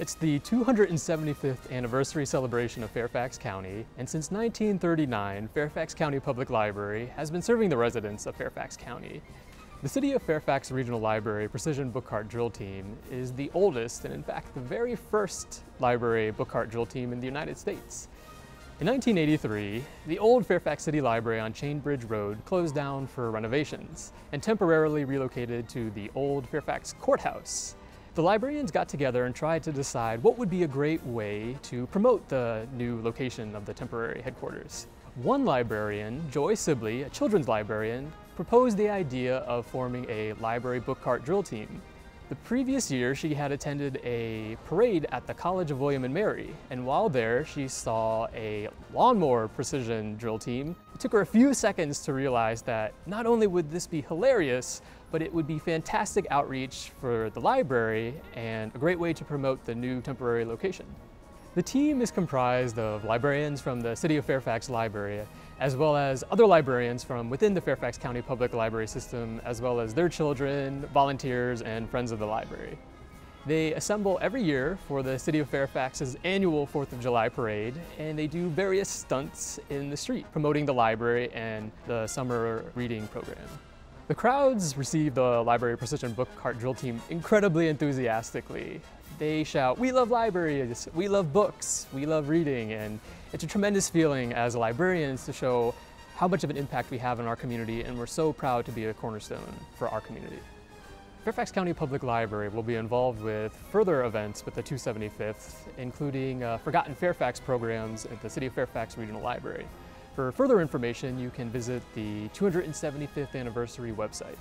It's the 275th anniversary celebration of Fairfax County, and since 1939, Fairfax County Public Library has been serving the residents of Fairfax County. The City of Fairfax Regional Library Precision Book Cart Drill Team is the oldest and in fact the very first library book cart drill team in the United States. In 1983, the old Fairfax City Library on Chainbridge Road closed down for renovations and temporarily relocated to the old Fairfax Courthouse. The librarians got together and tried to decide what would be a great way to promote the new location of the temporary headquarters. One librarian, Joy Sibley, a children's librarian, proposed the idea of forming a library book cart drill team. The previous year, she had attended a parade at the College of William and Mary, and while there, she saw a lawnmower precision drill team. It took her a few seconds to realize that not only would this be hilarious, but it would be fantastic outreach for the library and a great way to promote the new temporary location. The team is comprised of librarians from the City of Fairfax Library, as well as other librarians from within the Fairfax County Public Library system, as well as their children, volunteers, and friends of the library. They assemble every year for the City of Fairfax's annual 4th of July parade, and they do various stunts in the street promoting the library and the summer reading program. The crowds receive the Library Precision Book Cart Drill Team incredibly enthusiastically. They shout, we love libraries, we love books, we love reading, and it's a tremendous feeling as librarians to show how much of an impact we have in our community, and we're so proud to be a cornerstone for our community. Fairfax County Public Library will be involved with further events with the 275th, including uh, Forgotten Fairfax programs at the City of Fairfax Regional Library. For further information, you can visit the 275th anniversary website.